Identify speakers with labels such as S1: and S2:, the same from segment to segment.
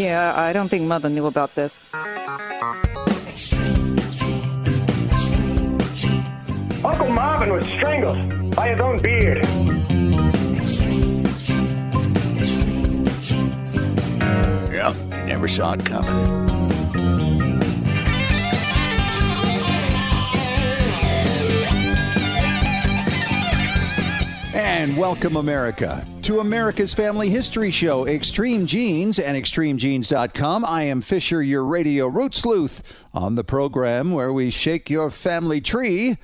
S1: Yeah, I don't think Mother knew about this.
S2: Uncle Marvin was strangled by his own beard.
S3: Yep, you never saw it coming.
S4: And welcome, America, to America's Family History Show, Extreme Genes and ExtremeGenes.com. I am Fisher, your radio root sleuth, on the program where we shake your family tree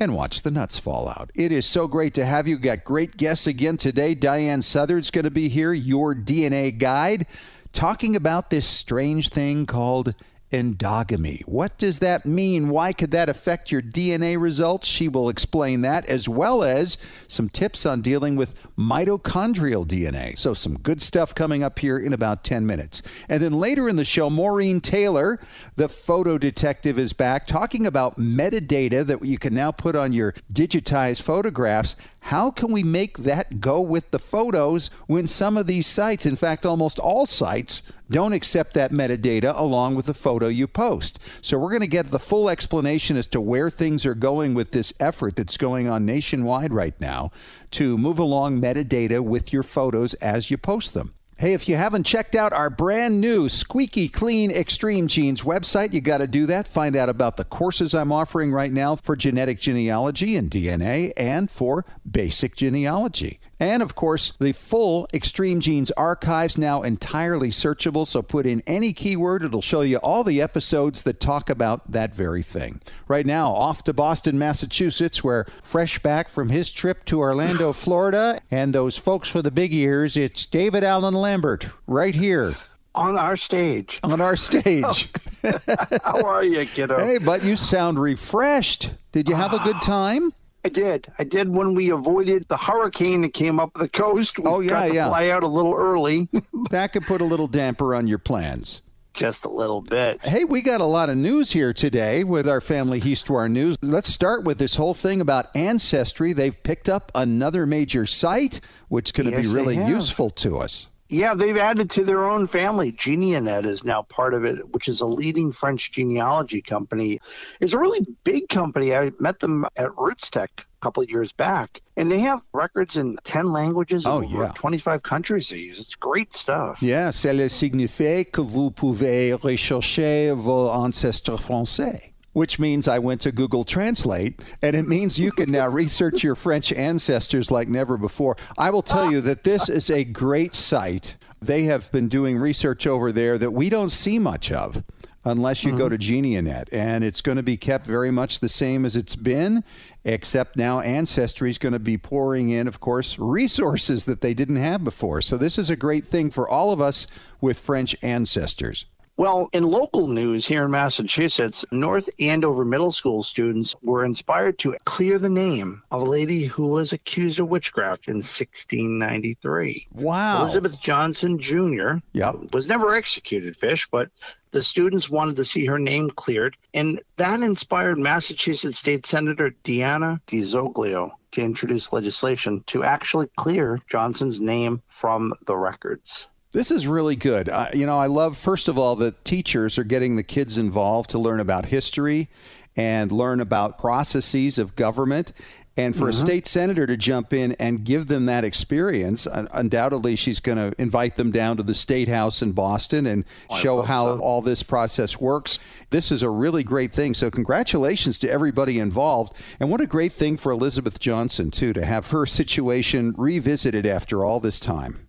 S4: and watch the nuts fall out. It is so great to have you. Got great guests again today. Diahan Southard's going to be here, your DNA guide, talking about this strange thing called endogamy. What does that mean? Why could that affect your DNA results? She will explain that, as well as some tips on dealing with mitochondrial DNA. So, some good stuff coming up here in about 10 minutes. And then later in the show, Maureen Taylor, the photo detective, is back talking about metadata that you can now put on your digitized photographs. How can we make that go with the photos when some of these sites, in fact, almost all sites, don't accept that metadata along with the photo you post? So, we're going to get the full explanation as to where things are going with this effort that's going on nationwide right now to move along metadata with your photos as you post them. Hey, if you haven't checked out our brand new squeaky clean Extreme Genes website, you got to do that. Find out about the courses I'm offering right now for genetic genealogy and DNA and for basic genealogy. And of course, the full Extreme Genes archives now entirely searchable. So put in any keyword, it'll show you all the episodes that talk about that very thing. Right now, off to Boston, Massachusetts, where fresh back from his trip to Orlando, Florida, and those folks with the big ears, it's David Allen Lambert right here
S5: on our stage.
S4: On our stage.
S5: How are you, kiddo?
S4: Hey, but you sound refreshed. Did you have a good time?
S5: I did. I did when we avoided the hurricane that came up the coast. We
S4: oh yeah,
S5: got to
S4: yeah.
S5: Fly out a little early.
S4: that could put a little damper on your plans.
S5: Just a little bit.
S4: Hey, we got a lot of news here today with our Family Histoire news. Let's start with this whole thing about ancestry. They've picked up another major site, which is going to
S5: yes,
S4: be really useful to us.
S5: Yeah, they've added to their own family. Geneanet is now part of it, which is a leading French genealogy company. It's a really big company. I met them at RootsTech a couple of years back, and they have records in 10 languages
S4: oh,
S5: over
S4: yeah.
S5: 25 countries. It's great stuff.
S4: Yeah, cela signifie que vous pouvez rechercher vos ancêtres français which means I went to Google Translate, and it means you can now research your French ancestors like never before. I will tell you that this is a great site. They have been doing research over there that we don't see much of unless you mm-hmm. go to Geneanet, and it's going to be kept very much the same as it's been, except now Ancestry is going to be pouring in, of course, resources that they didn't have before. So this is a great thing for all of us with French ancestors.
S5: Well, in local news here in Massachusetts, North Andover Middle School students were inspired to clear the name of a lady who was accused of witchcraft in 1693.
S4: Wow.
S5: Elizabeth Johnson Jr.
S4: Yep.
S5: was never executed, Fish, but the students wanted to see her name cleared, and that inspired Massachusetts State Senator Diana DiZoglio to introduce legislation to actually clear Johnson's name from the records.
S4: This is really good. Uh, you know, I love, first of all, that teachers are getting the kids involved to learn about history and learn about processes of government. And for mm-hmm. a state senator to jump in and give them that experience, undoubtedly she's going to invite them down to the state house in Boston and show how all this process works. This is a really great thing. So, congratulations to everybody involved. And what a great thing for Elizabeth Johnson, too, to have her situation revisited after all this time.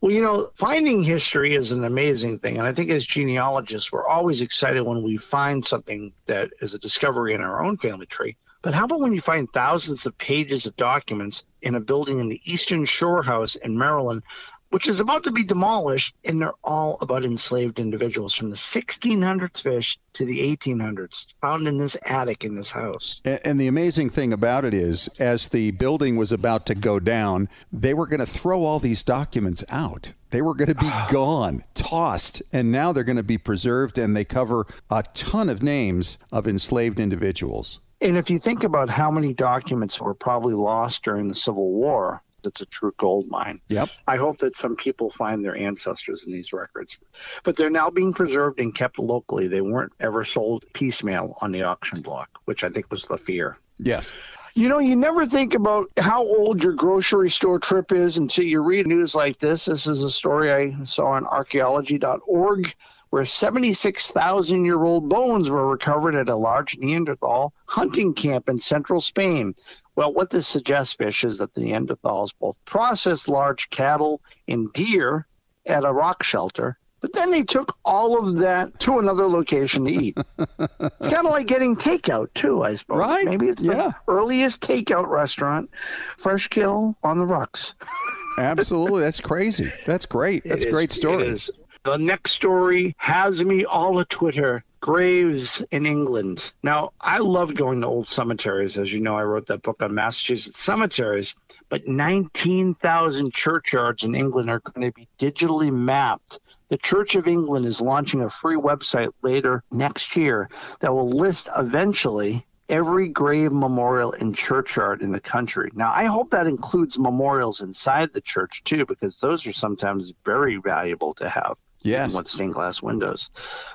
S5: Well, you know, finding history is an amazing thing. And I think as genealogists, we're always excited when we find something that is a discovery in our own family tree. But how about when you find thousands of pages of documents in a building in the Eastern Shore House in Maryland which is about to be demolished, and they're all about enslaved individuals from the 1600s fish to the 1800s, found in this attic in this house.
S4: And, and the amazing thing about it is, as the building was about to go down, they were going to throw all these documents out. They were going to be gone, tossed, and now they're going to be preserved, and they cover a ton of names of enslaved individuals.
S5: And if you think about how many documents were probably lost during the Civil War, it's a true gold mine.
S4: Yep.
S5: I hope that some people find their ancestors in these records. But they're now being preserved and kept locally. They weren't ever sold piecemeal on the auction block, which I think was the fear.
S4: Yes.
S5: You know, you never think about how old your grocery store trip is until you read news like this. This is a story I saw on archaeology.org where 76,000 year old bones were recovered at a large Neanderthal hunting camp in central Spain. Well, what this suggests, Fish, is that the Neanderthals both processed large cattle and deer at a rock shelter, but then they took all of that to another location to eat. it's kind of like getting takeout, too, I suppose.
S4: Right.
S5: Maybe it's
S4: Yeah.
S5: the earliest takeout restaurant, Fresh Kill on the rocks.
S4: Absolutely. That's crazy. That's great. That's a
S5: It
S4: great
S5: is-
S4: story.
S5: The next story has me all a Twitter. Graves in England. Now, I love going to old cemeteries. As you know, I wrote that book on Massachusetts cemeteries. But 19,000 churchyards in England are going to be digitally mapped. The Church of England is launching a free website later next year that will list eventually every grave memorial and churchyard in the country. Now, I hope that includes memorials inside the church too, because those are sometimes very valuable to have.
S4: Yes.
S5: With stained glass windows.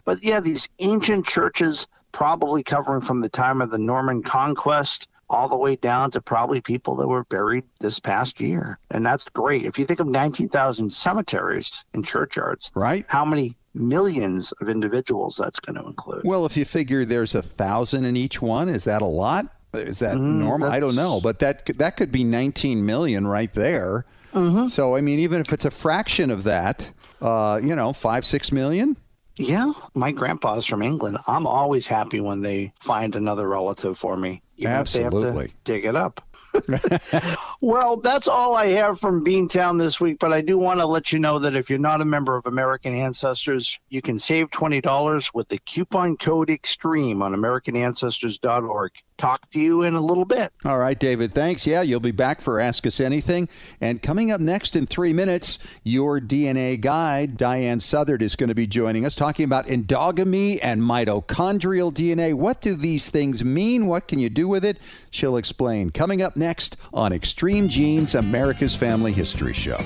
S5: But yeah, these ancient churches, probably covering from the time of the Norman conquest all the way down to probably people that were buried this past year. And that's great. If you think of 19,000 cemeteries and churchyards,
S4: Right.
S5: how many millions of individuals that's going to include?
S4: Well, if you figure there's a thousand in each one, is that a lot? Is that mm-hmm, normal? I don't know, but that that could be 19 million right there. Mm-hmm. So I mean, even if it's a fraction of that, uh, you know, five six million.
S5: Yeah, my grandpa's from England. I'm always happy when they find another relative for me, even if they have
S4: Absolutely.
S5: to dig it up. well, that's all I have from Beantown this week, but I do want to let you know that if you're not a member of American Ancestors, you can save $20 with the coupon code EXTREME on AmericanAncestors.org. Talk to you in a little bit.
S4: All right, David. Thanks. Yeah, you'll be back for Ask Us Anything. And coming up next in three minutes, your DNA guide, Diahan Southard, is going to be joining us talking about endogamy and mitochondrial DNA. What do these things mean? What can you do with it? She'll explain. Coming up next on Extreme Genes, America's Family History Show.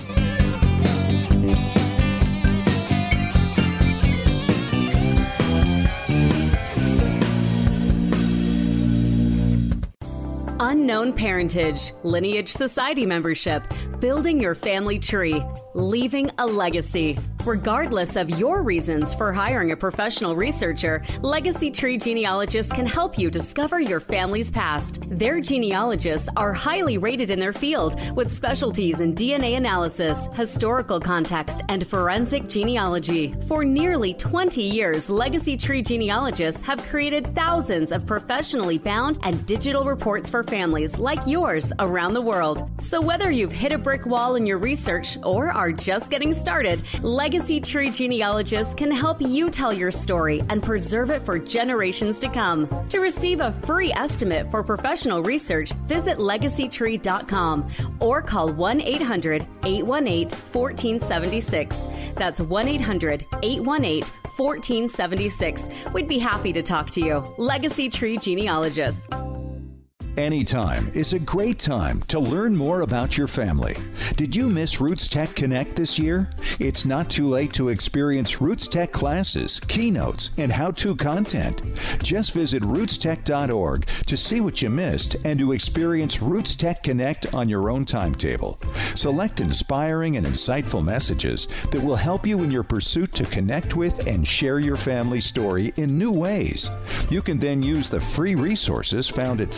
S6: Unknown parentage, lineage society membership, building your family tree, leaving a legacy. Regardless of your reasons for hiring a professional researcher, Legacy Tree Genealogists can help you discover your family's past. Their genealogists are highly rated in their field with specialties in DNA analysis, historical context, and forensic genealogy. For nearly 20 years, Legacy Tree Genealogists have created thousands of professionally bound and digital reports for families like yours around the world. So whether you've hit a brick wall in your research or are just getting started, Legacy Tree Genealogists can help you tell your story and preserve it for generations to come. To receive a free estimate for professional research, visit legacytree.com or call 1 800 818 1476. That's 1 800 818 1476. We'd be happy to talk to you. Legacy Tree Genealogists.
S4: Anytime is a great time to learn more about your family. Did you miss RootsTech Connect this year? It's not too late to experience RootsTech classes, keynotes, and how to content. Just visit rootstech.org to see what you missed and to experience RootsTech Connect on your own timetable. Select inspiring and insightful messages that will help you in your pursuit to connect with and share your family story in new ways. You can then use the free resources found at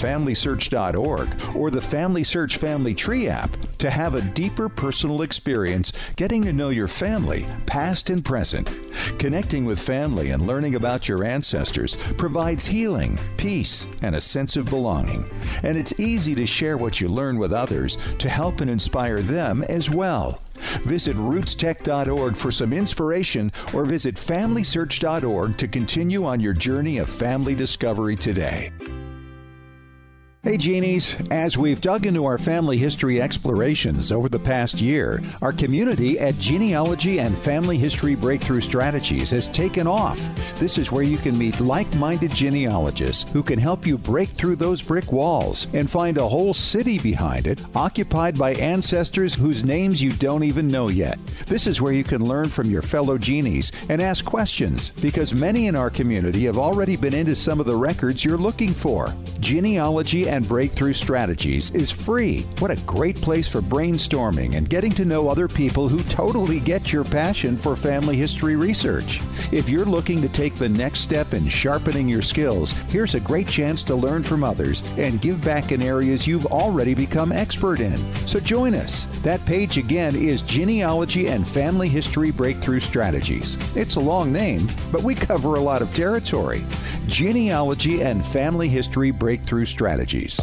S4: FamilySearch.org or the FamilySearch Family Tree app to have a deeper personal experience getting to know your family, past and present. Connecting with family and learning about your ancestors provides healing, peace, and a sense of belonging. And it's easy to share what you learn with others to help and inspire them as well. Visit rootstech.org for some inspiration or visit familysearch.org to continue on your journey of family discovery today. Hey, Genies. As we've dug into our family history explorations over the past year, our community at Genealogy and Family History Breakthrough Strategies has taken off. This is where you can meet like minded genealogists who can help you break through those brick walls and find a whole city behind it, occupied by ancestors whose names you don't even know yet. This is where you can learn from your fellow genies and ask questions because many in our community have already been into some of the records you're looking for. Genealogy and Breakthrough Strategies is free. What a great place for brainstorming and getting to know other people who totally get your passion for family history research. If you're looking to take the next step in sharpening your skills, here's a great chance to learn from others and give back in areas you've already become expert in. So join us. That page again is Genealogy and Family History Breakthrough Strategies. It's a long name, but we cover a lot of territory. Genealogy and Family History Breakthrough Strategies. We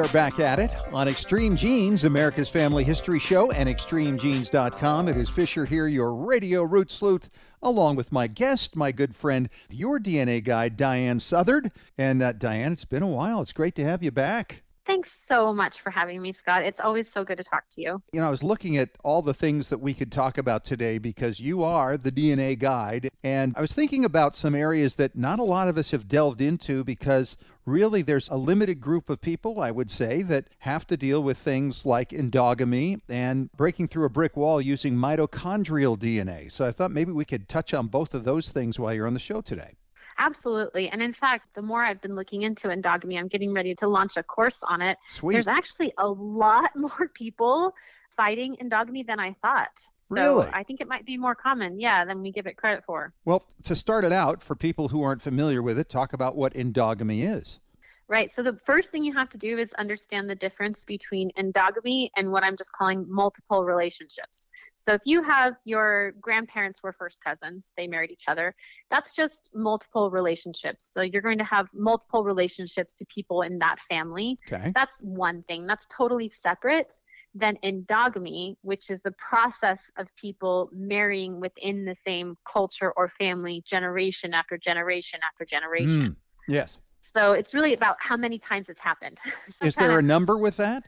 S4: are back at it on Extreme Genes, America's Family History Show, and ExtremeGenes.com. It is Fisher here, your radio root sleuth, along with my guest, my good friend, your DNA guide, Diahan Southard. And uh, Diahan, it's been a while. It's great to have you back.
S7: Thanks so much for having me, Scott. It's always so good to talk to you.
S4: You know, I was looking at all the things that we could talk about today because you are the DNA guide. And I was thinking about some areas that not a lot of us have delved into because really there's a limited group of people, I would say, that have to deal with things like endogamy and breaking through a brick wall using mitochondrial DNA. So I thought maybe we could touch on both of those things while you're on the show today.
S7: Absolutely. And in fact, the more I've been looking into endogamy, I'm getting ready to launch a course on it.
S4: Sweet.
S7: There's actually a lot more people fighting endogamy than I thought. So
S4: Really?
S7: I think it might be more common, yeah, than we give it credit for.
S4: Well, to start it out, for people who aren't familiar with it, talk about what endogamy is.
S7: Right. So the first thing you have to do is understand the difference between endogamy and what I'm just calling multiple relationships. So if you have your grandparents were first cousins, they married each other, that's just multiple relationships. So you're going to have multiple relationships to people in that family.
S4: Okay.
S7: That's one thing. That's totally separate than endogamy, which is the process of people marrying within the same culture or family generation after generation after generation.
S4: Mm, yes.
S7: So it's really about how many times it's happened. So
S4: Is there
S7: kinda-
S4: a number with that?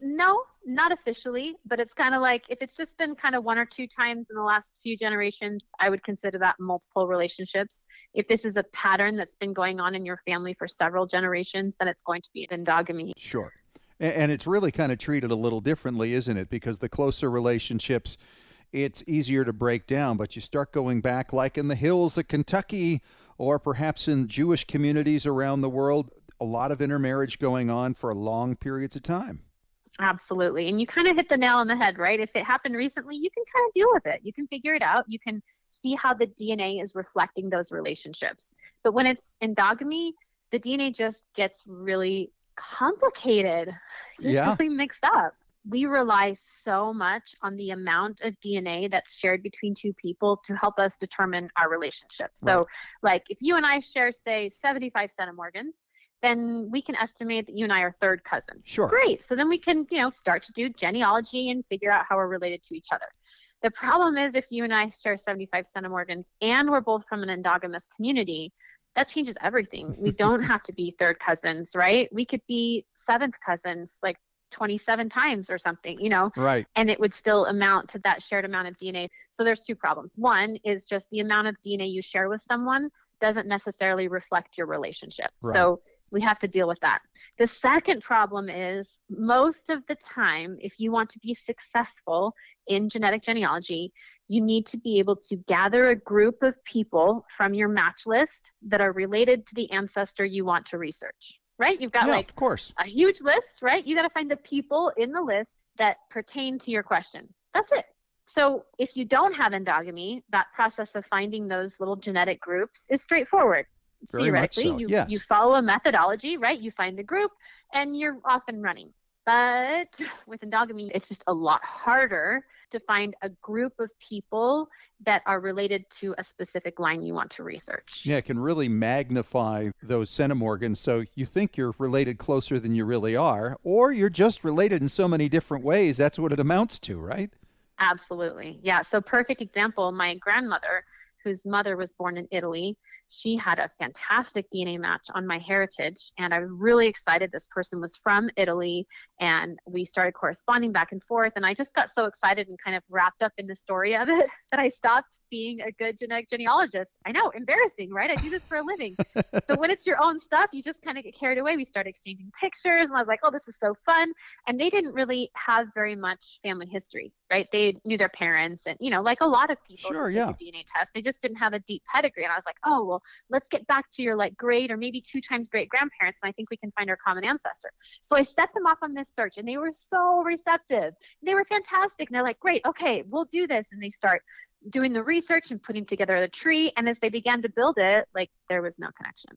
S7: No, not officially, but it's kind of like if it's just been kind of one or two times in the last few generations, I would consider that multiple relationships. If this is a pattern that's been going on in your family for several generations, then it's going to be endogamy.
S4: Sure. And it's really kind of treated a little differently, isn't it? Because the closer relationships, it's easier to break down. But you start going back, like in the hills of Kentucky, or perhaps in Jewish communities around the world, a lot of intermarriage going on for long periods of time.
S7: Absolutely. And you kind of hit the nail on the head, right? If it happened recently, you can kind of deal with it. You can figure it out. You can see how the DNA is reflecting those relationships. But when it's endogamy, the DNA just gets really complicated. It gets
S4: Yeah.
S7: really mixed up. We rely so much on the amount of DNA that's shared between two people to help us determine our relationship. So, like if you and I share, say, 75 centimorgans, then we can estimate that you and I are third cousins.
S4: Sure.
S7: Great. So then we can, you know, start to do genealogy and figure out how we're related to each other. The problem is if you and I share 75 centimorgans and we're both from an endogamous community, that changes everything. We don't have to be third cousins, right? We could be seventh cousins like 27 times or something, you know
S4: Right.
S7: and it would still amount to that shared amount of DNA. So there's two problems. One is just the amount of DNA you share with someone doesn't necessarily reflect your relationship.
S4: Right.
S7: So we have to deal with that. The second problem is most of the time, if you want to be successful in genetic genealogy, you need to be able to gather a group of people from your match list that are related to the ancestor you want to research. Right? You've got
S4: yeah,
S7: like
S4: of course.
S7: a huge list, right? You got to find the people in the list that pertain to your question. That's it. So if you don't have endogamy, that process of finding those little genetic groups is straightforward.
S4: Very
S7: Theoretically,
S4: so,
S7: you,
S4: yes.
S7: you follow a methodology, right? You find the group and you're off and running. But with endogamy, it's just a lot harder to find a group of people that are related to a specific line you want to research.
S4: Yeah, it can really magnify those centimorgans. So you think you're related closer than you really are, or you're just related in so many different ways. That's what it amounts to, right?
S7: Absolutely. Yeah. So, perfect example my grandmother, whose mother was born in Italy, she had a fantastic DNA match on MyHeritage. And I was really excited. This person was from Italy, and we started corresponding back and forth. And I just got so excited and kind of wrapped up in the story of it that I stopped being a good genetic genealogist. I know, embarrassing, right? I do this for a living. but when it's your own stuff, you just kind of get carried away. We started exchanging pictures, and I was like, oh, this is so fun. And they didn't really have very much family history, right? They knew their parents, and, you know, like a lot of people
S4: Sure,
S7: who
S4: yeah.
S7: DNA test, they just didn't have a deep pedigree. And I was like, oh, well, let's get back to your like great or maybe two times great grandparents and i think we can find our common ancestor. So i set them off on this search and they were so receptive. They were fantastic and they're like great okay we'll do this. And they start doing the research and putting together the tree and as they began to build it like there was no connection.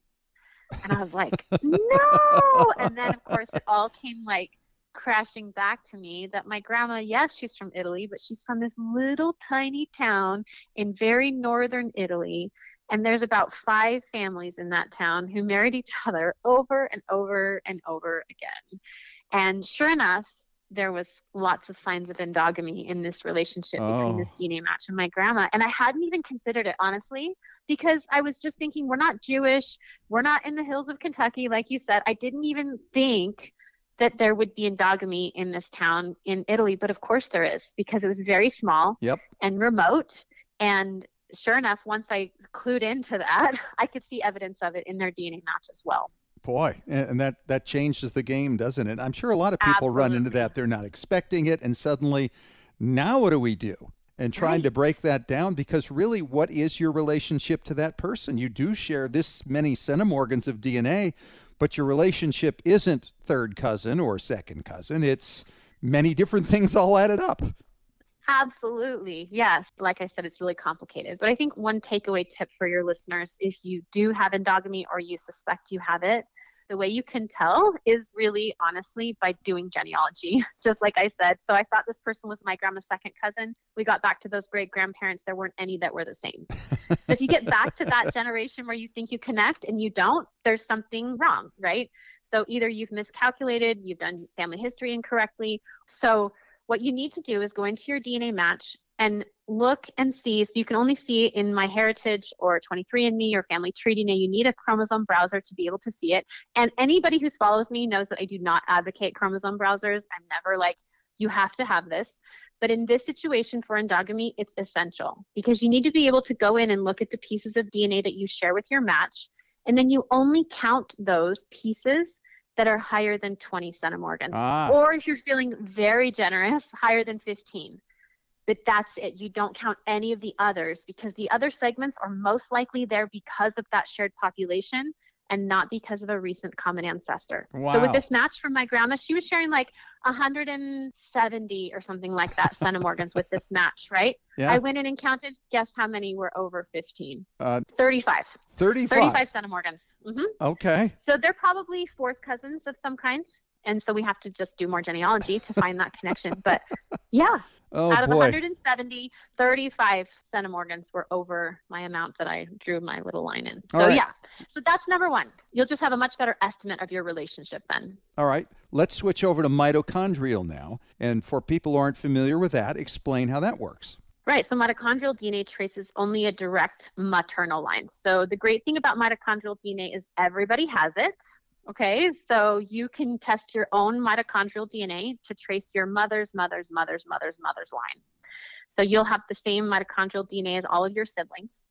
S7: And i was like no! And then of course it all came like crashing back to me that my grandma yes she's from italy but she's from this little tiny town in very northern italy and there's about five families in that town who married each other over and over and over again. And sure enough, there was lots of signs of endogamy in this relationship between
S4: Oh.
S7: this DNA match and my grandma. And I hadn't even considered it, honestly, because I was just thinking, we're not Jewish. We're not in the hills of Kentucky, like you said. I didn't even think that there would be endogamy in this town in Italy. But of course there is, because it was very small
S4: Yep.
S7: and remote. And sure enough, once I clued into that, I could see evidence of it in their DNA match as well.
S4: Boy, and that that changes the game, doesn't it? I'm sure a lot of people run into that. They're not expecting it, and suddenly, now what do we do? And trying to break that down because really, what is your relationship to that person? You do share this many centimorgans of DNA, but your relationship isn't third cousin or second cousin. It's many different things all added up.
S7: Absolutely. Yes. Like I said, it's really complicated. But I think one takeaway tip for your listeners if you do have endogamy or you suspect you have it, the way you can tell is really honestly by doing genealogy, just like I said. So I thought this person was my grandma's second cousin. We got back to those great grandparents. There weren't any that were the same. so if you get back to that generation where you think you connect and you don't, there's something wrong, right? So either you've miscalculated, you've done family history incorrectly. So what you need to do is go into your DNA match and look and see. So you can only see in MyHeritage or 23andMe or Family Tree DNA. You need a chromosome browser to be able to see it. And anybody who follows me knows that I do not advocate chromosome browsers. I'm never like, you have to have this. But in this situation for endogamy, it's essential because you need to be able to go in and look at the pieces of DNA that you share with your match. And then you only count those pieces that are higher than 20 centimorgans.
S4: Ah.
S7: Or if you're feeling very generous, higher than 15. But that's it. You don't count any of the others because the other segments are most likely there because of that shared population and not because of a recent common ancestor. So with this match from my grandma, she was sharing like 170 or something like that centimorgans with this match, right?
S4: Yeah.
S7: I went in and counted. Guess how many were over 15?
S4: Uh,
S7: 35.
S4: 35.
S7: 35 centimorgans. hmm
S4: Okay.
S7: so they're probably fourth cousins of some kind. And so we have to just do more genealogy to find that connection. But yeah,
S4: Oh,
S7: out of
S4: boy.
S7: 170, 35 centimorgans were over my amount that I drew my little line in. So
S4: right.
S7: yeah, so that's number one. You'll just have a much better estimate of your relationship then.
S4: All right, let's switch over to mitochondrial now. And for people who aren't familiar with that, explain how that works.
S7: Right. So mitochondrial DNA traces only a direct maternal line. So the great thing about mitochondrial DNA is everybody has it. Okay. So you can test your own mitochondrial DNA to trace your mother's mother's mother's mother's mother's line. So you'll have the same mitochondrial DNA as all of your siblings,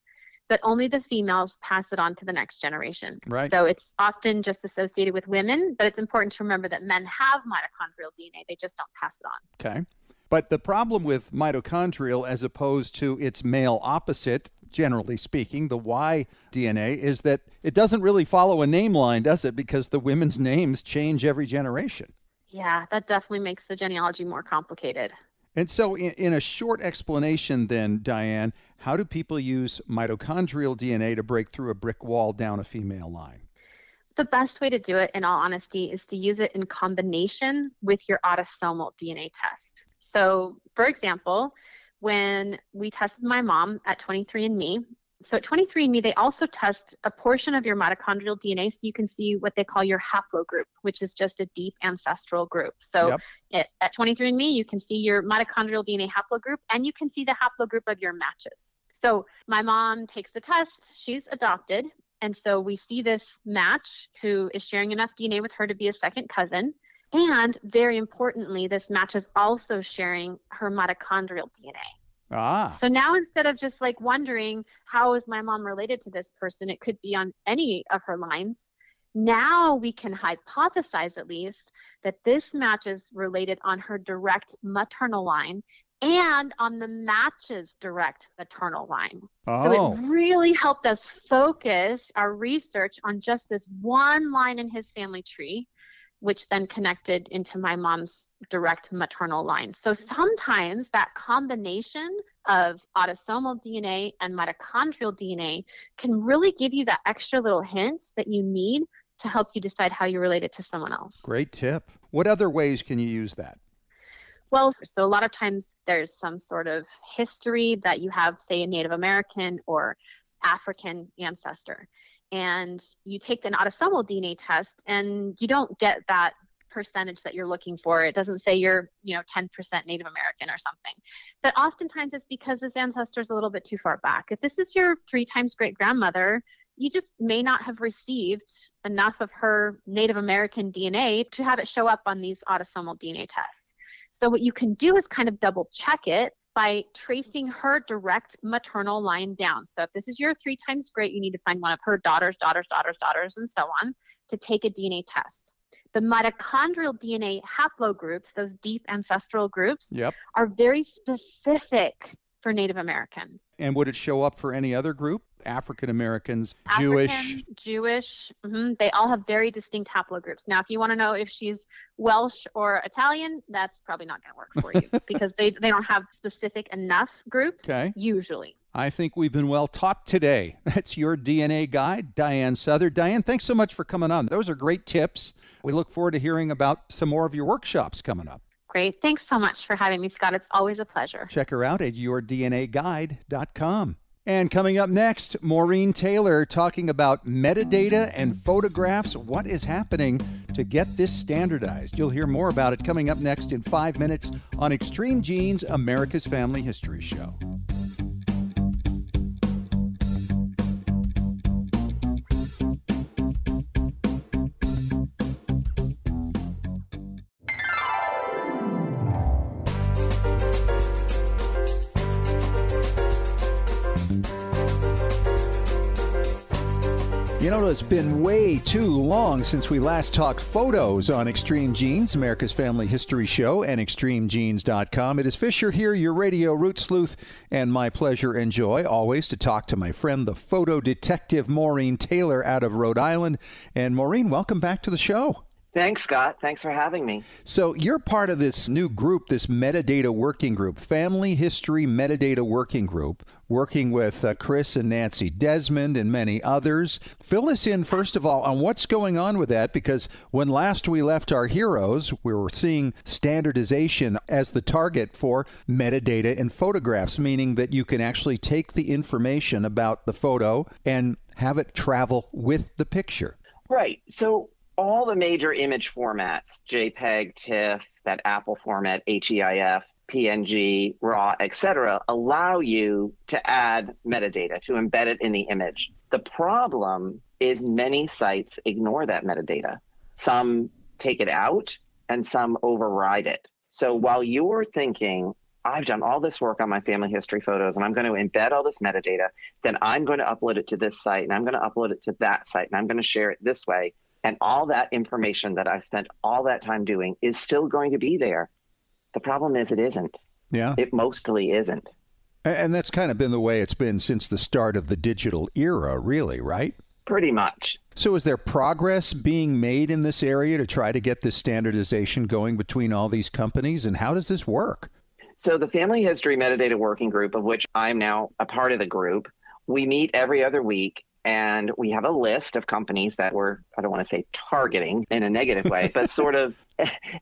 S7: but only the females pass it on to the next generation.
S4: Right.
S7: So it's often just associated with women, but it's important to remember that men have mitochondrial DNA. They just don't pass it on.
S4: Okay. But the problem with mitochondrial, as opposed to its male opposite, generally speaking, the Y DNA, is that it doesn't really follow a name line, does it? Because the women's names change every generation.
S7: Yeah, that definitely makes the genealogy more complicated.
S4: And so, in, in a short explanation, then, Diahan, how do people use mitochondrial DNA to break through a brick wall down a female line?
S7: The best way to do it, in all honesty, is to use it in combination with your autosomal DNA test. So, for example, when we tested my mom at 23andMe, So at 23andMe, they also test a portion of your mitochondrial DNA so you can see what they call your haplogroup, which is just a deep ancestral group. So
S4: Yep.
S7: it, at 23andMe, you can see your mitochondrial DNA haplogroup and you can see the haplogroup of your matches. So my mom takes the test, she's adopted. And so we see this match who is sharing enough DNA with her to be a second cousin. And very importantly, this match is also sharing her mitochondrial DNA.
S4: Ah,
S7: So now instead of just like wondering how is my mom related to this person, it could be on any of her lines. Now we can hypothesize at least that this match is related on her direct maternal line and on the match's direct maternal line.
S4: oh,
S7: So it really helped us focus our research on just this one line in his family tree, which then connected into my mom's direct maternal line. So sometimes that combination of autosomal DNA and mitochondrial DNA can really give you that extra little hint that you need to help you decide how you're related to someone else.
S4: great tip. What other ways can you use that?
S7: Well, so a lot of times there's some sort of history that you have, say, a Native American or African ancestor. And you take an autosomal DNA test and you don't get that percentage that you're looking for. It doesn't say you're, you know, 10% Native American or something. But oftentimes it's because this ancestor is a little bit too far back. If this is your three times great grandmother, you just may not have received enough of her Native American DNA to have it show up on these autosomal DNA tests. So what you can do is kind of double check it by tracing her direct maternal line down. So if this is your three times great, you need to find one of her daughters, daughters, daughters, daughters, and so on to take a DNA test. The mitochondrial DNA haplogroups, those deep ancestral groups,
S4: Yep.
S7: are very specific for Native American.
S4: And would it show up for any other group? African Americans, Jewish.
S7: Jewish, mhm, they all have very distinct haplogroups. Now, if you want to know if she's Welsh or Italian, that's probably not going to work for you because they, they don't have specific enough groups
S4: Okay.
S7: usually.
S4: I think we've been well taught today. That's your DNA guide, Diahan Southard. Diahan, thanks so much for coming on. Those are great tips. We look forward to hearing about some more of your workshops coming up.
S7: Great. Thanks so much for having me, Scott. It's always a pleasure.
S4: Check her out at yourdnaguide.com. And coming up next, Maureen Taylor talking about metadata and photographs. What is happening to get this standardized? You'll hear more about it coming up next in five minutes on Extreme Genes, America's Family History Show. It's been way too long since we last talked photos on Extreme Genes, America's Family History Show, and ExtremeGenes.com. It is Fisher here, your radio root sleuth, and my pleasure and joy always to talk to my friend, the photo detective Maureen Taylor out of Rhode Island. And Maureen, welcome back to the show.
S8: Thanks, Scott. Thanks for having me.
S4: So, you're part of this new group, this metadata working group, Family History Metadata Working Group, working with uh, Chris and Nancy Desmond and many others. Fill us in, first of all, on what's going on with that, because when last we left our heroes, we were seeing standardization as the target for metadata and photographs, meaning that you can actually take the information about the photo and have it travel with the picture.
S8: Right. So all the major image formats, JPEG, TIFF, that Apple format, HEIF, PNG, RAW, etc., allow you to add metadata, to embed it in the image. The problem is many sites ignore that metadata. Some take it out and some override it. So while you're thinking, I've done all this work on my family history photos and I'm going to embed all this metadata, then I'm going to upload it to this site and I'm going to upload it to that site and I'm going to share it this way. And all that information that I spent all that time doing is still going to be there. The problem is it isn't.
S4: Yeah.
S8: It mostly isn't.
S4: And that's kind of been the way it's been since the start of the digital era, really, right?
S8: Pretty much.
S4: So, is there progress being made in this area to try to get this standardization going between all these companies? And how does this work?
S8: So, the Family History Metadata Working Group, of which I'm now a part of the group, we meet every other week And we have a list of companies that we're, I don't want to say targeting in a negative way, but sort of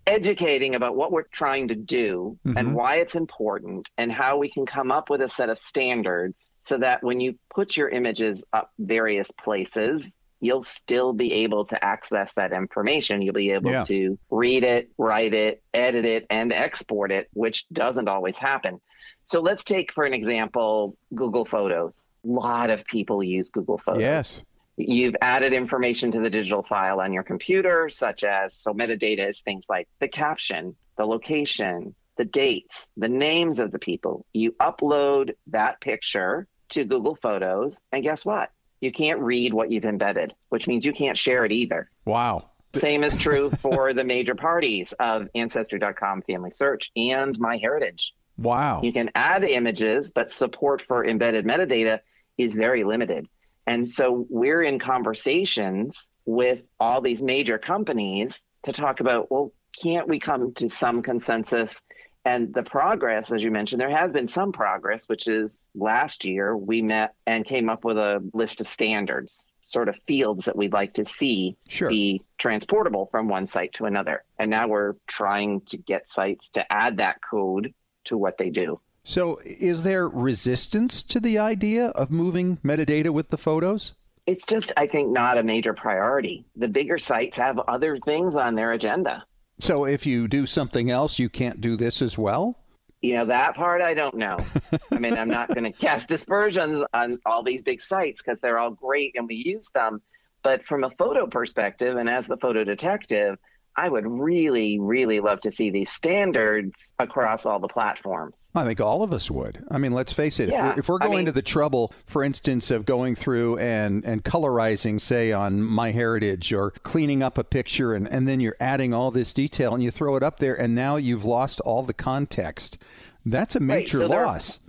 S8: educating about what we're trying to do
S4: Mhm.
S8: and why it's important and how we can come up with a set of standards so that when you put your images up various places, you'll still be able to access that information. You'll be able
S4: Yeah.
S8: to read it, write it, edit it, and export it, which doesn't always happen. So let's take, for an example, Google Photos. A lot of people use Google Photos.
S4: Yes.
S8: You've added information to the digital file on your computer, such as so metadata is things like the caption, the location, the dates, the names of the people. You upload that picture to Google Photos, and guess what? You can't read what you've embedded, which means you can't share it either.
S4: Wow.
S8: Same is true for the major parties of Ancestry.com, FamilySearch, and MyHeritage.
S4: Wow.
S8: You can add images, but support for embedded metadata is very limited. And so we're in conversations with all these major companies to talk about, well, can't we come to some consensus? And the progress, as you mentioned, there has been some progress, which is last year we met and came up with a list of standards, sort of fields that we'd like to see
S4: Sure.
S8: be transportable from one site to another. And now we're trying to get sites to add that code to what they do.
S4: So, is there resistance to the idea of moving metadata with the photos?
S8: It's just, I think, not a major priority. The bigger sites have other things on their agenda.
S4: So, if you do something else, you can't do this as well?
S8: You know, that part I don't know. I mean, I'm not going to cast dispersions on all these big sites because they're all great and we use them. But from a photo perspective, and as the photo detective, I would really, really love to see these standards across all the platforms.
S4: I think all of us would. I mean, let's face it.
S8: Yeah,
S4: if we're, if we're
S8: I
S4: going
S8: mean-
S4: to the trouble, for instance, of going through and, and colorizing, say, on MyHeritage or cleaning up a picture, and, and then you're adding all this detail and you throw it up there, and now you've lost all the context. That's a major
S8: so there-
S4: loss.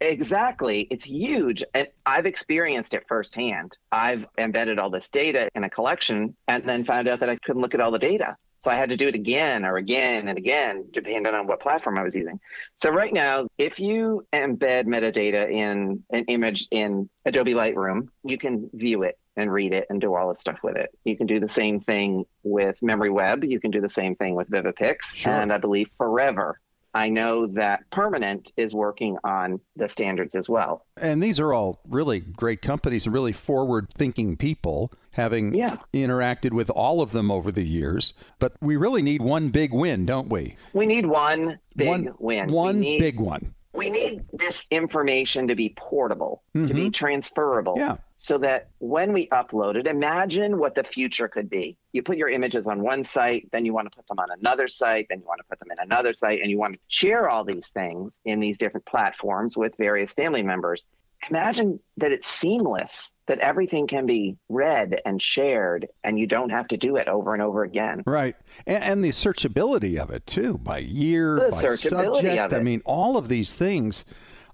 S8: Exactly. It's huge. And I've experienced it firsthand. I've embedded all this data in a collection and then found out that I couldn't look at all the data. So I had to do it again or again and again, depending on what platform I was using. So right now, if you embed metadata in an image in Adobe Lightroom, you can view it and read it and do all the stuff with it. You can do the same thing with Memory Web. You can do the same thing with Vivid-Pix.
S4: Sure.
S8: And I believe Forever. I know that Permanent is working on the standards as well.
S4: And these are all really great companies and really forward thinking people, having
S8: Yeah.
S4: interacted with all of them over the years. But we really need one big win, don't we?
S8: We need one big
S4: one
S8: win.
S4: One
S8: need,
S4: big one.
S8: We need this information to be portable, to be transferable.
S4: Mm-hmm. Yeah.
S8: So that when we upload it, imagine what the future could be. You put your images on one site, then you want to put them on another site, then you want to put them in another site, and you want to share all these things in these different platforms with various family members. Imagine that it's seamless, that everything can be read and shared, and you don't have to do it over and over again.
S4: Right. And, and the searchability of it, too, by year,
S8: The
S4: by subject. I mean, all of these things.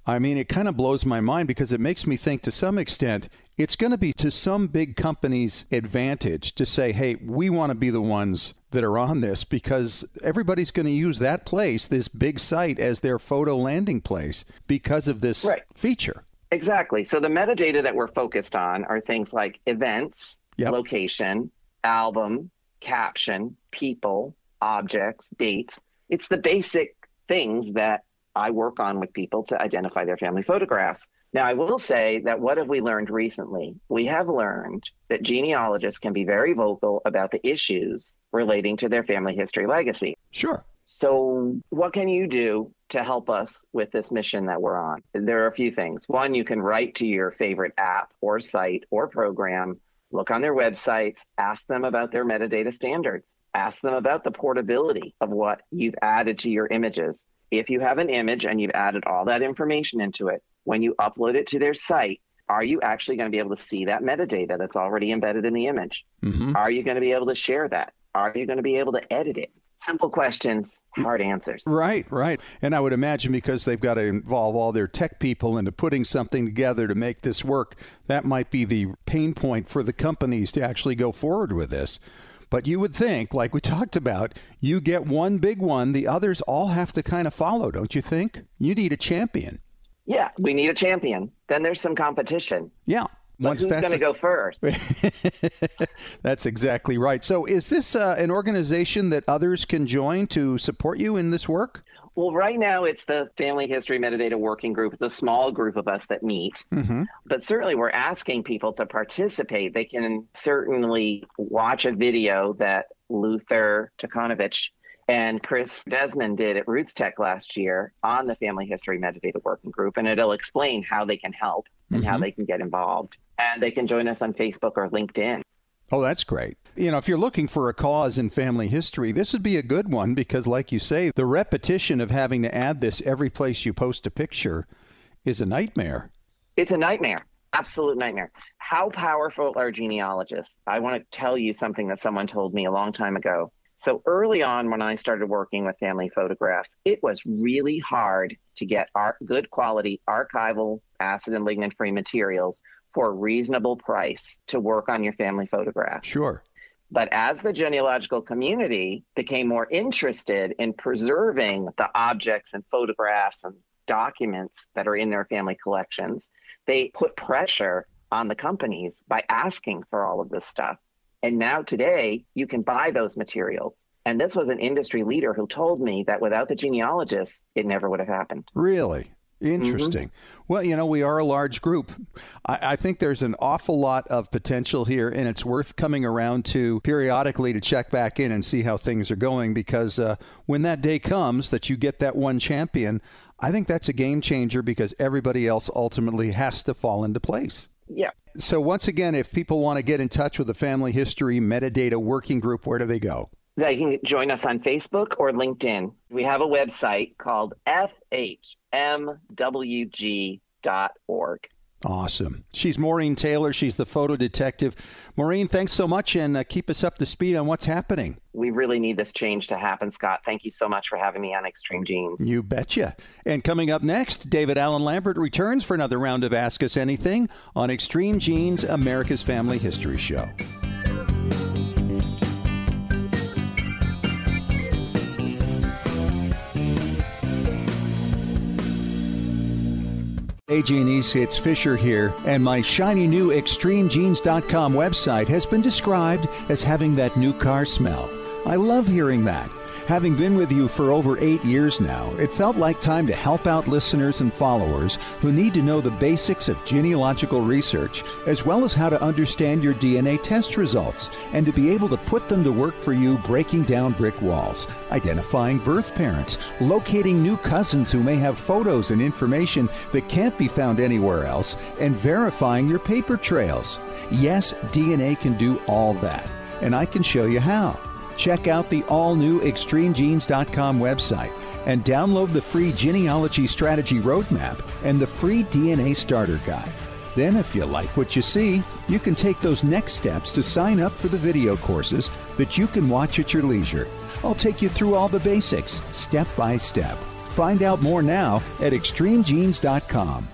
S4: I mean, it kind of blows my mind because it makes me think to some extent it's going to be to some big company's advantage to say, hey, we want to be the ones that are on this because everybody's going to use that place, this big site, as their photo landing place because of this
S8: Right.
S4: feature.
S8: Exactly. So the metadata that we're focused on are things like events,
S4: Yep.
S8: location, album, caption, people, objects, dates. It's the basic things that I work on with people to identify their family photographs. Now, I will say that what have we learned recently? We have learned that genealogists can be very vocal about the issues relating to their family history legacy.
S4: Sure.
S8: So, what can you do to help us with this mission that we're on? There are a few things. One, you can write to your favorite app or site or program, look on their websites, ask them about their metadata standards, ask them about the portability of what you've added to your images. If you have an image and you've added all that information into it, when you upload it to their site, are you actually going to be able to see that metadata that's already embedded in the image?
S4: hmm
S8: Are you going to be able to share that? Are you going to be able to edit it? Simple questions, hard answers.
S4: Right, right. And I would imagine because they've got to involve all their tech people into putting something together to make this work, that might be the pain point for the companies to actually go forward with this. But you would think, like we talked about, you get one big one, the others all have to kind of follow, don't you think? You need a champion.
S8: Yeah, we need a champion. Then there's some competition.
S4: Yeah.
S8: But
S4: Once
S8: who's
S4: that's
S8: going to go first?
S4: That's exactly right. So, is this uh, an organization that others can join to support you in this work?
S8: Well, right now it's the Family History Metadata Working Group. It's a small group of us that meet,
S4: Mm-hmm.
S8: but certainly we're asking people to participate. They can certainly watch a video that Luther Tychonievich and Chris Desmond did at RootsTech last year on the Family History Metadata Working Group, and it'll explain how they can help and how
S4: Mhm.
S8: they can get involved. And they can join us on Facebook or LinkedIn.
S4: Oh, that's great. You know, if you're looking for a cause in family history, this would be a good one because, like you say, the repetition of having to add this every place you post a picture is a nightmare.
S8: It's a nightmare, absolute nightmare. How powerful are genealogists? I want to tell you something that someone told me a long time ago. So early on, when I started working with family photographs, it was really hard to get our good quality archival acid and lignin free materials for a reasonable price to work on your family photographs.
S4: Sure.
S8: But as the genealogical community became more interested in preserving the objects and photographs and documents that are in their family collections, they put pressure on the companies by asking for all of this stuff. And now today, you can buy those materials. And this was an industry leader who told me that without the genealogists, it never would have happened.
S4: Really? Interesting. Well, you know, we are a large group. I, I think there's an awful lot of potential here, and it's worth coming around to periodically to check back in and see how things are going because uh, when that day comes that you get that one champion, I think that's a game changer because everybody else ultimately has to fall into place.
S8: Yeah.
S4: So, once again, if people want to get in touch with the Family History Metadata Working Group, where do they go?
S8: They can join us on Facebook or LinkedIn. We have a website called fhmwg.org.
S4: Awesome. She's Maureen Taylor. She's the photo detective. Maureen, thanks so much and uh, keep us up to speed on what's happening.
S8: We really need this change to happen, Scott. Thank you so much for having me on Extreme Genes.
S4: You betcha. And coming up next, David Allen Lambert returns for another round of Ask Us Anything on Extreme Genes, America's Family History Show. Hey Genies, it's Fisher here, and my shiny new ExtremeGenes.com website has been described as having that new car smell. I love hearing that. Having been with you for over eight years now, it felt like time to help out listeners and followers who need to know the basics of genealogical research, as well as how to understand your DNA test results, and to be able to put them to work for you breaking down brick walls, identifying birth parents, locating new cousins who may have photos and information that can't be found anywhere else, and verifying your paper trails. Yes, DNA can do all that, and I can show you how. Check out the all new ExtremeGenes.com website and download the free Genealogy Strategy Roadmap and the free DNA Starter Guide. Then, if you like what you see, you can take those next steps to sign up for the video courses that you can watch at your leisure. I'll take you through all the basics, step by step. Find out more now at ExtremeGenes.com.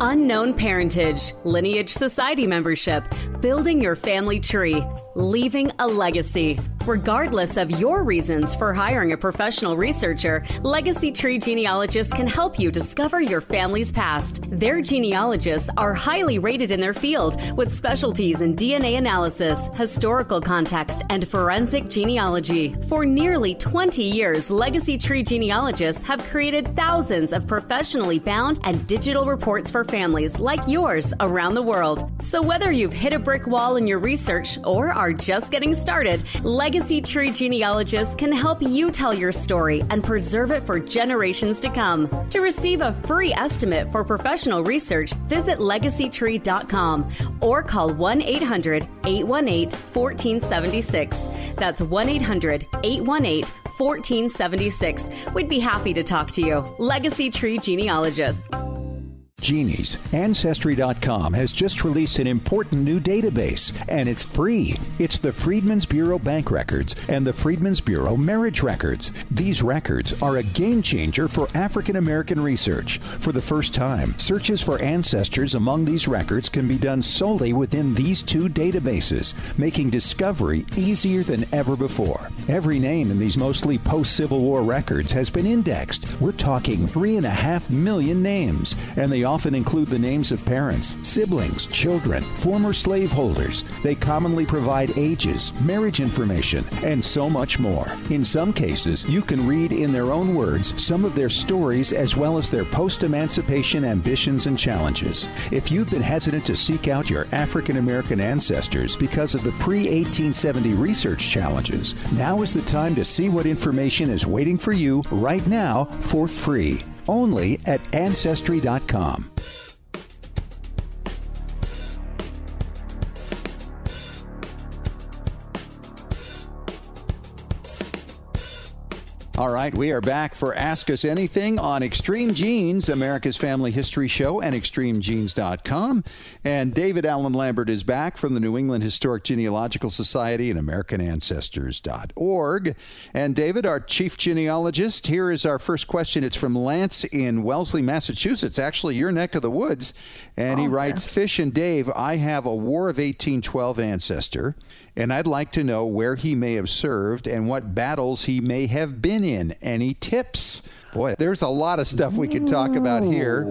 S6: Unknown parentage, lineage society membership, building your family tree, leaving a legacy. Regardless of your reasons for hiring a professional researcher, Legacy Tree Genealogists can help you discover your family's past. Their genealogists are highly rated in their field with specialties in DNA analysis, historical context, and forensic genealogy. For nearly 20 years, Legacy Tree Genealogists have created thousands of professionally bound and digital reports for families like yours around the world. So whether you've hit a brick wall in your research or are just getting started, Legacy Tree Genealogists can help you tell your story and preserve it for generations to come. To receive a free estimate for professional research, visit legacytree.com or call 1 800 818 1476. That's 1 800 818 1476. We'd be happy to talk to you. Legacy Tree Genealogists.
S4: Genies. Ancestry.com has just released an important new database, and it's free. It's the Freedmen's Bureau Bank Records and the Freedmen's Bureau Marriage Records. These records are a game changer for African American research. For the first time, searches for ancestors among these records can be done solely within these two databases, making discovery easier than ever before. Every name in these mostly post Civil War records has been indexed. We're talking three and a half million names, and they often include the names of parents, siblings, children, former slaveholders. They commonly provide ages, marriage information, and so much more. In some cases, you can read in their own words some of their stories as well as their post emancipation ambitions and challenges. If you've been hesitant to seek out your African American ancestors because of the pre 1870 research challenges, now is the time to see what information is waiting for you right now for free. Only at Ancestry.com. All right, we are back for Ask Us Anything on Extreme Genes, America's Family History Show, and ExtremeGenes.com. And David Allen Lambert is back from the New England Historic Genealogical Society and AmericanAncestors.org. And David, our chief genealogist, here is our first question. It's from Lance in Wellesley, Massachusetts, actually your neck of the woods. And he oh, writes Fish and Dave, I have a War of 1812 ancestor and I'd like to know where he may have served and what battles he may have been in. Any tips? Boy, there's a lot of stuff we could talk about here.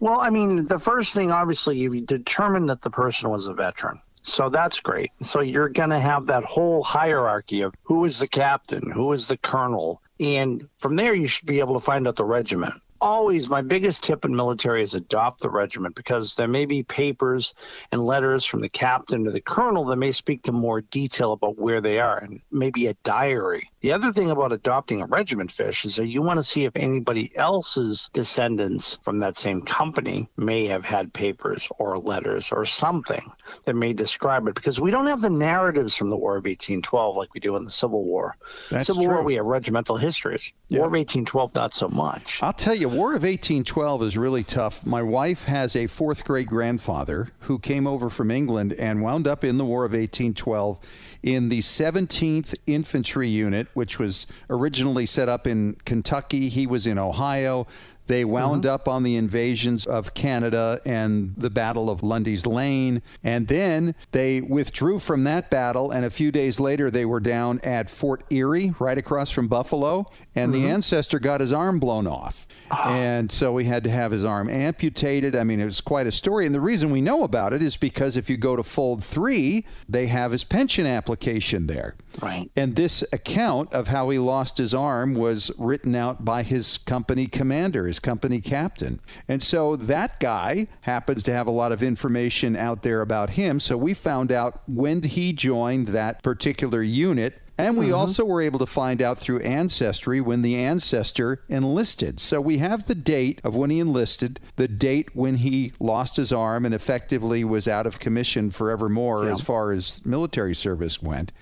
S5: Well, I mean, the first thing, obviously, you determine that the person was a veteran. So that's great. So you're going to have that whole hierarchy of who is the captain, who is the colonel. And from there, you should be able to find out the regiment always my biggest tip in military is adopt the regiment because there may be papers and letters from the captain to the colonel that may speak to more detail about where they are and maybe a diary. The other thing about adopting a regiment fish is that you want to see if anybody else's descendants from that same company may have had papers or letters or something that may describe it because we don't have the narratives from the War of 1812 like we do in the Civil War.
S4: That's
S5: Civil
S4: true.
S5: War we have regimental histories.
S4: Yeah.
S5: War of 1812 not so much.
S4: I'll tell you, War of 1812 is really tough. My wife has a fourth grade grandfather who came over from England and wound up in the War of 1812 in the 17th Infantry Unit, which was originally set up in Kentucky. He was in Ohio. They wound mm-hmm. up on the invasions of Canada and the Battle of Lundy's Lane. And then they withdrew from that battle. And a few days later, they were down at Fort Erie, right across from Buffalo. And the mm-hmm. ancestor got his arm blown off. Ah. And so he had to have his arm amputated. I mean, it was quite a story. And the reason we know about it is because if you go to Fold3, they have his pension application there.
S5: Right.
S4: And this account of how he lost his arm was written out by his company commander, his company captain. And so that guy happens to have a lot of information out there about him. So we found out when he joined that particular unit. And we mm-hmm. also were able to find out through Ancestry when the ancestor enlisted. So we have the date of when he enlisted, the date when he lost his arm and effectively was out of commission forevermore as far as military service went.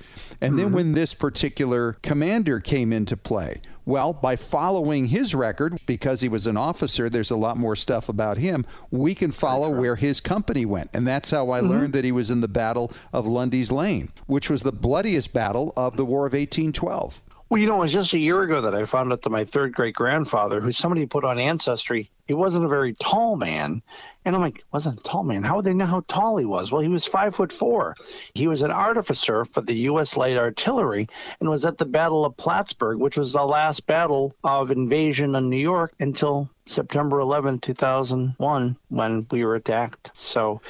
S4: And then mm-hmm. when this particular commander came into play, well, by following his record, because he was an officer, there's a lot more stuff about him. We can follow where his company went. And that's how I mm-hmm. learned that he was in the Battle of Lundy's Lane, which was the bloodiest battle of the War of 1812.
S5: Well, you know, it was just a year ago that I found out that my third great grandfather, who somebody put on Ancestry, he wasn't a very tall man. And I'm like, wasn't a tall man. How would they know how tall he was? Well, he was five foot four. He was an artificer for the U.S. Light Artillery and was at the Battle of Plattsburgh, which was the last battle of invasion in New York until September 11, 2001, when we were attacked. So,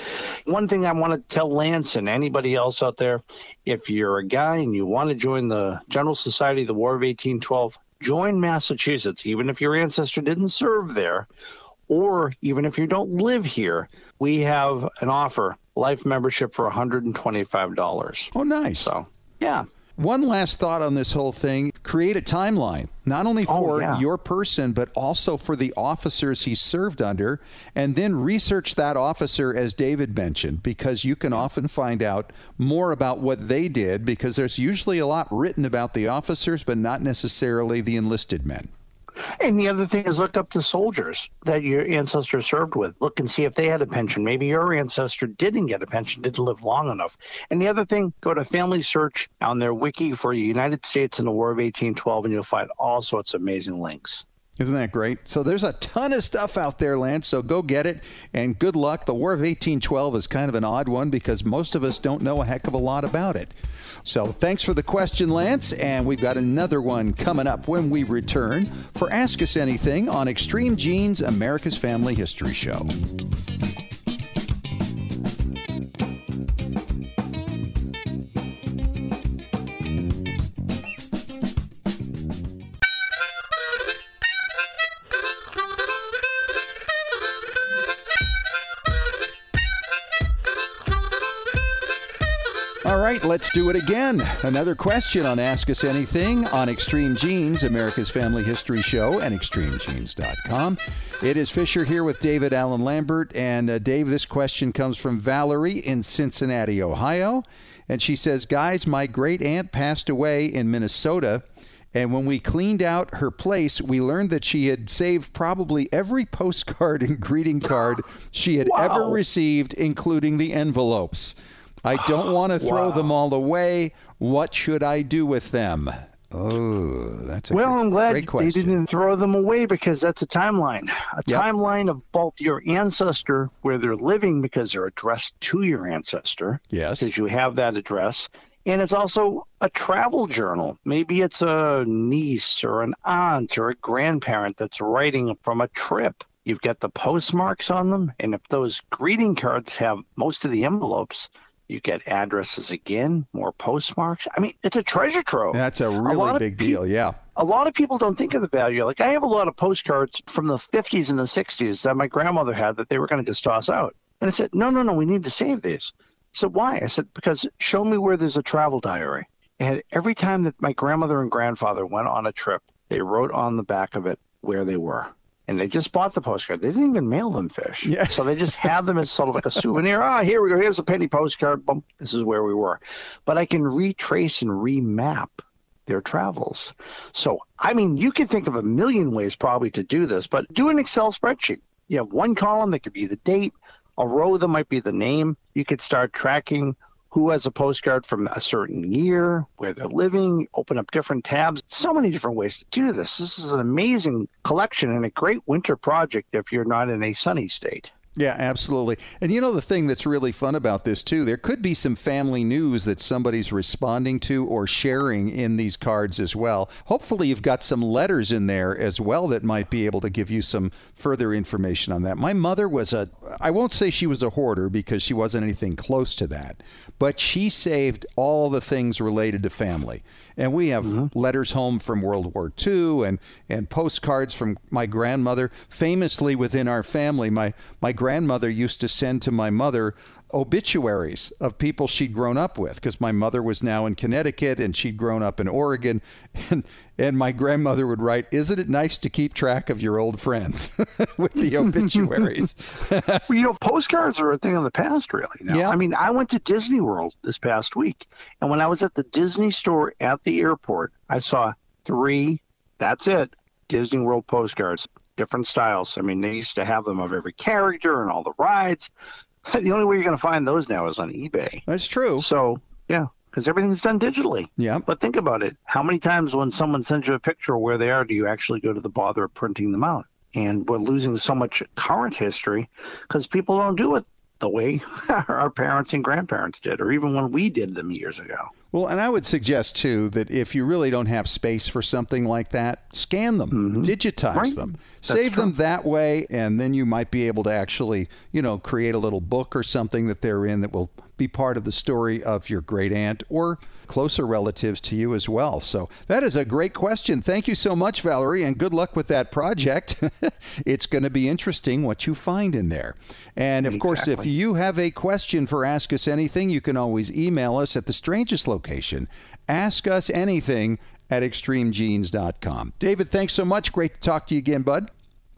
S5: one thing I want to tell Lance and anybody else out there if you're a guy and you want to join the General Society of the War of 1812, join Massachusetts, even if your ancestor didn't serve there, or even if you don't live here. We have an offer life membership for $125.
S4: Oh, nice.
S5: So, yeah.
S4: One last thought on this whole thing create a timeline, not only
S5: Oh,
S4: for
S5: yeah.
S4: your person, but also for the officers he served under, and then research that officer, as David mentioned, because you can often find out more about what they did, because there's usually a lot written about the officers, but not necessarily the enlisted men.
S5: And the other thing is look up the soldiers that your ancestor served with. Look and see if they had a pension. Maybe your ancestor didn't get a pension, didn't live long enough. And the other thing, go to FamilySearch on their wiki for the United States in the War of 1812, and you'll find all sorts of amazing links.
S4: Isn't that great? So there's a ton of stuff out there, Lance. So go get it and good luck. The War of 1812 is kind of an odd one because most of us don't know a heck of a lot about it. So thanks for the question, Lance. And we've got another one coming up when we return for Ask Us Anything on Extreme Genes, America's Family History Show. Do it again. Another question on Ask Us Anything on Extreme Genes, America's Family History Show, and ExtremeGenes.com. It is Fisher here with David Allen Lambert. And uh, Dave, this question comes from Valerie in Cincinnati, Ohio. And she says, Guys, my great aunt passed away in Minnesota. And when we cleaned out her place, we learned that she had saved probably every postcard and greeting card she had
S5: Wow.
S4: ever received, including the envelopes. I don't want to throw them all away. What should I do with them? Oh, that's a good question.
S5: Well,
S4: great,
S5: I'm glad they didn't throw them away because that's a timeline. A
S4: Yep.
S5: timeline of both your ancestor, where they're living because they're addressed to your ancestor,
S4: Yes.
S5: because you have that address. And it's also a travel journal. Maybe it's a niece or an aunt or a grandparent that's writing from a trip. You've got the postmarks on them. And if those greeting cards have most of the envelopes, you get addresses again, more postmarks. I mean, it's a treasure trove.
S4: That's a really
S5: of
S4: big
S5: peop-
S4: deal. Yeah.
S5: a lot of people don't think of the value. Like I have a lot of postcards from the 50s and the 60s that my grandmother had that they were going to just toss out. And I said, no, no, no, we need to save these. So why? I said, because show me where there's a travel diary. And every time that my grandmother and grandfather went on a trip, they wrote on the back of it where they were. And they just bought the postcard. They didn't even mail them fish.
S4: Yeah.
S5: So they just had them as sort of like a souvenir. Ah, here we go. Here's a penny postcard. Bump. This is where we were. But I can retrace and remap their travels. So, I mean, you can think of a million ways probably to do this, but do an Excel spreadsheet. You have one column that could be the date, a row that might be the name. You could start tracking who has a postcard from a certain year, where they're living, open up different tabs. So many different ways to do this. This is an amazing collection and a great winter project if you're not in a sunny state.
S4: Yeah, absolutely. And you know the thing that's really fun about this too, there could be some family news that somebody's responding to or sharing in these cards as well. Hopefully you've got some letters in there as well that might be able to give you some further information on that. My mother was a I won't say she was a hoarder because she wasn't anything close to that, but she saved all the things related to family. And we have mm-hmm. letters home from World War II and, and postcards from my grandmother. Famously within our family, my, my grandmother used to send to my mother obituaries of people she'd grown up with because my mother was now in Connecticut and she'd grown up in Oregon. And, and my grandmother would write, Isn't it nice to keep track of your old friends with the obituaries?
S5: well, you know, postcards are a thing of the past, really. Now.
S4: Yeah.
S5: I mean, I went to Disney World this past week, and when I was at the Disney store at the airport, I saw three. That's it. Disney World postcards, different styles. I mean, they used to have them of every character and all the rides. The only way you're going to find those now is on eBay.
S4: That's true.
S5: So, yeah, because everything's done digitally.
S4: Yeah.
S5: But think about it. How many times when someone sends you a picture of where they are, do you actually go to the bother of printing them out? And we're losing so much current history because people don't do it the way our parents and grandparents did, or even when we did them years ago.
S4: Well, and I would suggest too that if you really don't have space for something like that, scan them, digitize
S5: Mm-hmm. Right.
S4: them, save them that way, and then you might be able to actually, you know, create a little book or something that they're in that will be part of the story of your great aunt or closer relatives to you as well. So that is a great question. Thank you so much, Valerie, and good luck with that project. it's going to be interesting what you find in there. And of course, if you have a question for Ask Us Anything, you can always email us at the strangest location, Ask Us Anything at extremegenes.com. David, thanks so much. Great to talk to you again, bud.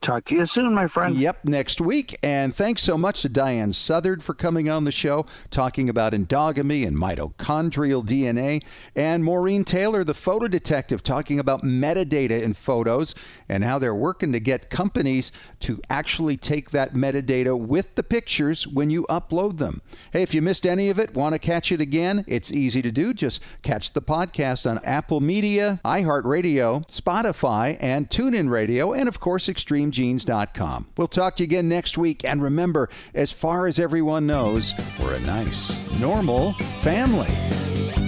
S5: Talk to you soon, my friend.
S4: Yep, next week. And thanks so much to Diahan Southard for coming on the show, talking about endogamy and mitochondrial DNA, and Maureen Taylor, the photo detective, talking about metadata in photos and how they're working to get companies to actually take that metadata with the pictures when you upload them. Hey, if you missed any of it, want to catch it again? It's easy to do. Just catch the podcast on Apple Media, iHeartRadio, Spotify, and TuneIn Radio, and of course, We'll talk to you again next week. And remember, as far as everyone knows, we're a nice, normal family.